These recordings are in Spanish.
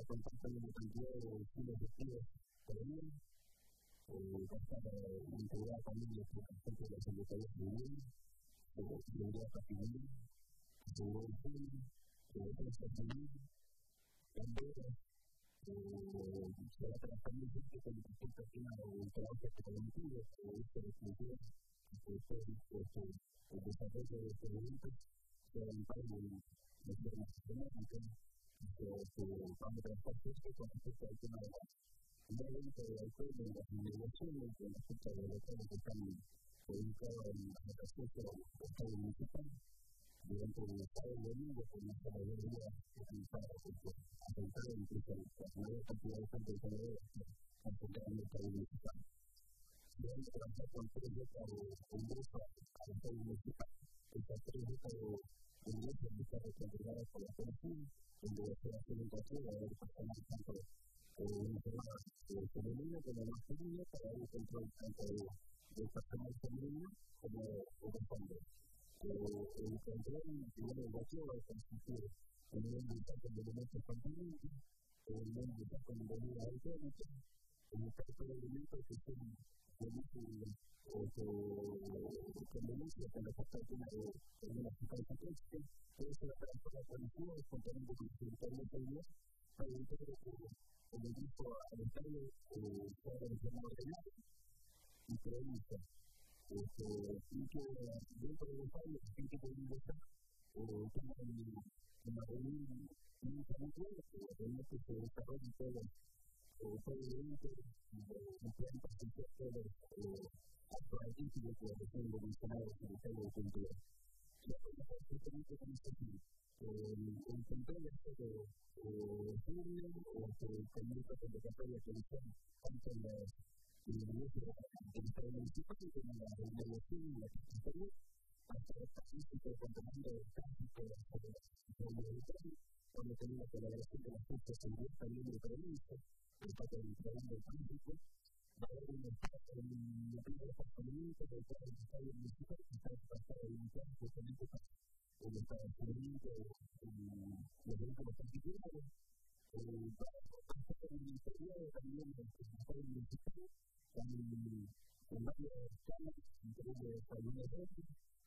a contar con una cantidad de filosofías por ahí, va a estar también la gente de la Secretaría Civil, seguridad civil, seguridad civil, defensa civil, también se va a trabajar bien con el sistema de trabajo preventivo, el estudio, que es el desarrollo de este evento, se va a entrar en la formación con al tema de la de la de están ubicados en la ejercicio del Estado municipal, durante el sábado y domingo, con una atentar incluso la de en el Estado con de de por la Comisión, donde se hace un control de haber personal tanto semana femenina como masculina para dar un control tanto del personal femenino como de hombres el control primero negativo va a consistir en un mensaje de elementos en un mensaje de bebida alcohólica, en caso de elementos que son conocidos o que denuncian con la factura de una sustancia tóxica, puede ser para la policía es contando con su entorno seguridad para evitar que el delito al Estado sea de y prevenir y que dentro de los años la gente puede ingresar la reunión iniciativa que realmente se todo el evento y puedan presentar todos los actos artísticos que recién lo mencionados en el lo que la colaboración de las fuerzas de seguridad también de provincia, el parte del programa de tráfico, va a haber un espacio en la primera departamento del Estado municipal que está basado en un plan justamente para el municipal, los vehículos particulares, para el interior también del Estado municipal, con varios escalas, otros, que tanto complejo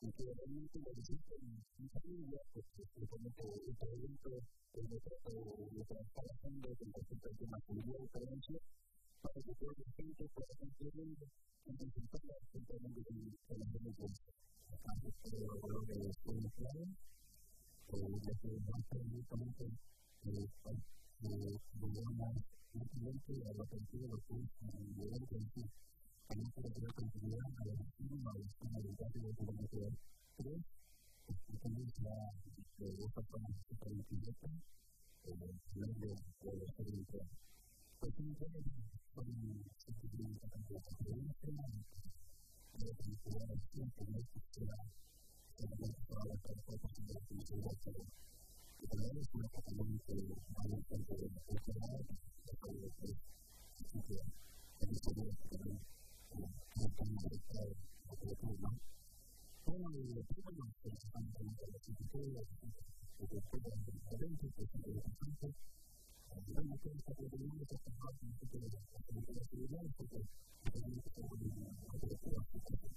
y que realmente lo necesitan en familia, porque como que este evento es de trato de trabajar a fondo con respecto al tema seguridad y prevención, para que toda la gente y consultar simplemente con las denuncias. Acá es el de la clave, ya que va a ser directamente volvamos simplemente a la apertura de lo que el en sí también para tener continuidad a la gestión a la gestión alimentaria del kilómetro 3, también se ha de esta forma piloto, el plan de la experiencia. Pues un tema son simplemente la experiencia, la transformación que existirá solamente para la transformación de la felicidad, que también es una totalmente importante Saya ingin mengajarkan diri saya untuk menjaga diri saya untuk menjadi seorang penerus.